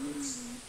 Mm-hmm.